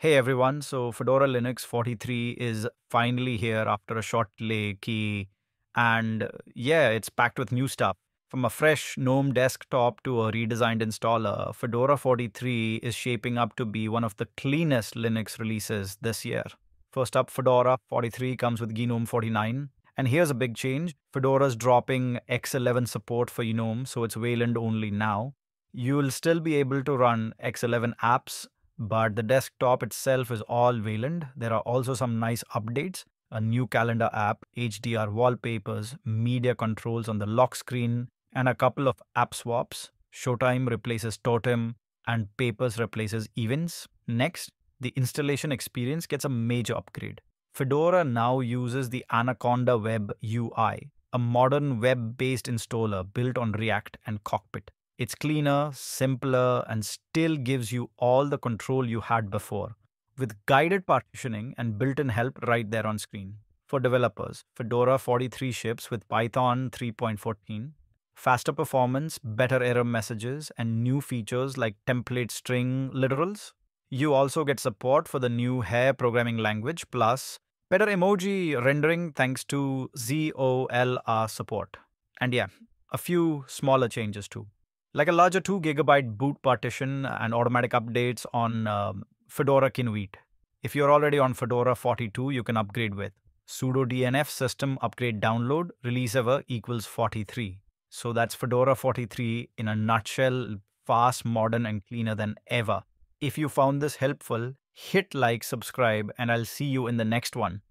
Hey everyone, so Fedora Linux 43 is finally here after a short delay key and uh, yeah, it's packed with new stuff. From a fresh GNOME desktop to a redesigned installer, Fedora 43 is shaping up to be one of the cleanest Linux releases this year. First up, Fedora 43 comes with GNOME 49. And here's a big change. Fedora's dropping X11 support for GNOME, so it's Wayland only now. You'll still be able to run X11 apps but the desktop itself is all Wayland. There are also some nice updates, a new calendar app, HDR wallpapers, media controls on the lock screen, and a couple of app swaps. Showtime replaces Totem and Papers replaces Evince. Next, the installation experience gets a major upgrade. Fedora now uses the Anaconda Web UI, a modern web based installer built on React and Cockpit. It's cleaner, simpler, and still gives you all the control you had before, with guided partitioning and built in help right there on screen. For developers, Fedora 43 ships with Python 3.14, faster performance, better error messages, and new features like template string literals. You also get support for the new Hare programming language, plus better emoji rendering thanks to ZOLR support. And yeah, a few smaller changes too like a larger 2 gigabyte boot partition and automatic updates on um, Fedora Kinoite. If you're already on Fedora 42, you can upgrade with sudo dnf system upgrade download release ever equals 43. So that's Fedora 43 in a nutshell, fast, modern, and cleaner than ever. If you found this helpful, hit like, subscribe, and I'll see you in the next one.